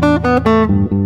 Música